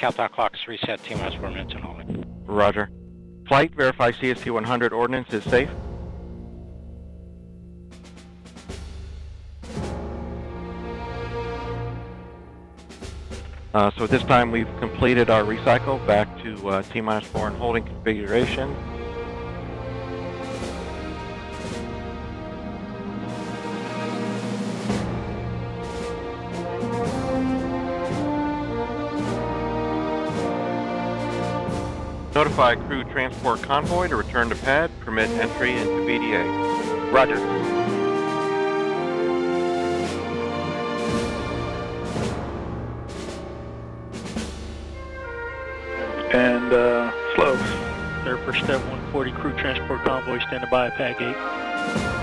Caltech clocks reset, T minus four minutes and holding. Roger. Flight, verify CST 100 ordnance is safe. Uh, so at this time we've completed our recycle back to uh, T minus four and holding configuration. Notify crew transport convoy to return to pad. Permit entry into BDA. Roger. And uh, slow. Third for step 140 crew transport convoy standing by at pad gate.